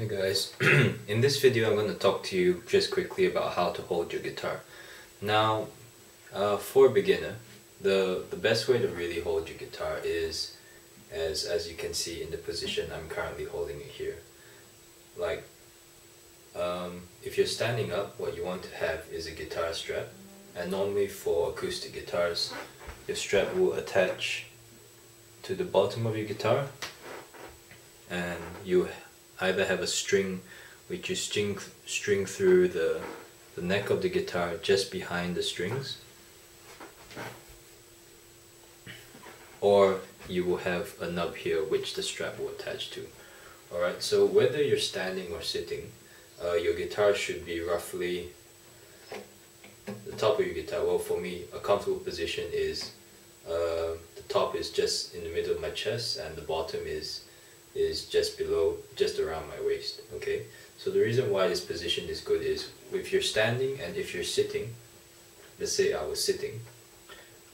Hi guys, in this video I'm going to talk to you just quickly about how to hold your guitar. Now, uh, for a beginner, the, the best way to really hold your guitar is as, as you can see in the position I'm currently holding it here. Like, um, if you're standing up, what you want to have is a guitar strap and normally for acoustic guitars, your strap will attach to the bottom of your guitar and you either have a string which you string, string through the, the neck of the guitar just behind the strings or you will have a nub here which the strap will attach to. Alright, so whether you're standing or sitting, uh, your guitar should be roughly the top of your guitar. Well, for me, a comfortable position is uh, the top is just in the middle of my chest and the bottom is is just below, just around my waist, okay? So the reason why this position is good is if you're standing and if you're sitting, let's say I was sitting,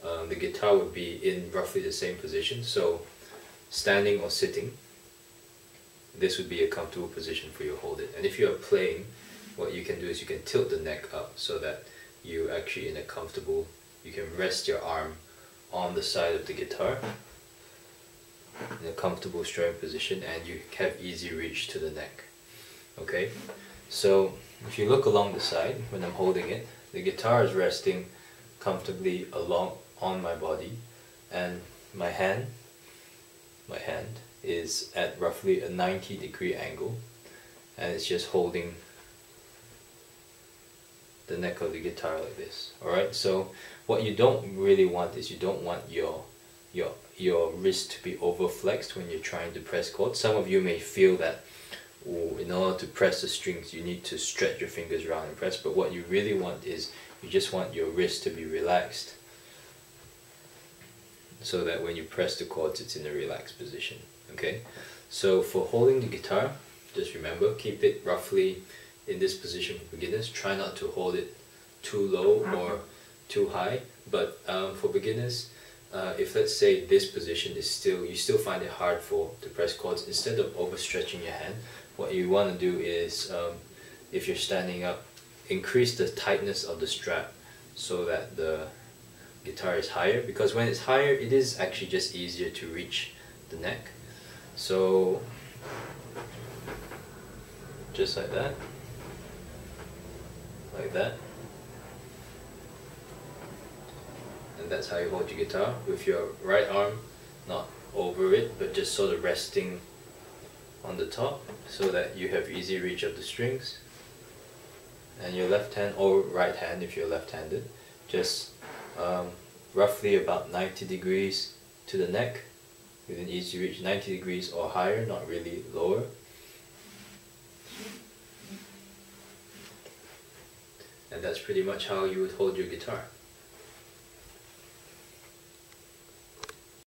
um, the guitar would be in roughly the same position. So standing or sitting, this would be a comfortable position for you to hold it. And if you are playing, what you can do is you can tilt the neck up so that you actually in a comfortable, you can rest your arm on the side of the guitar in a comfortable strumming position and you have easy reach to the neck. Okay, so if you look along the side when I'm holding it, the guitar is resting comfortably along on my body and my hand, my hand is at roughly a 90 degree angle and it's just holding the neck of the guitar like this. Alright? So what you don't really want is you don't want your your your wrist to be overflexed when you're trying to press chords. Some of you may feel that ooh, in order to press the strings you need to stretch your fingers around and press but what you really want is you just want your wrist to be relaxed so that when you press the chords it's in a relaxed position okay so for holding the guitar just remember keep it roughly in this position for beginners try not to hold it too low or too high but um, for beginners uh, if let's say this position is still, you still find it hard for to press chords, instead of overstretching your hand, what you want to do is, um, if you're standing up, increase the tightness of the strap so that the guitar is higher because when it's higher it is actually just easier to reach the neck. So just like that, like that. And that's how you hold your guitar with your right arm not over it but just sort of resting on the top so that you have easy reach of the strings. And your left hand or right hand if you're left-handed. Just um, roughly about 90 degrees to the neck within easy reach 90 degrees or higher not really lower. And that's pretty much how you would hold your guitar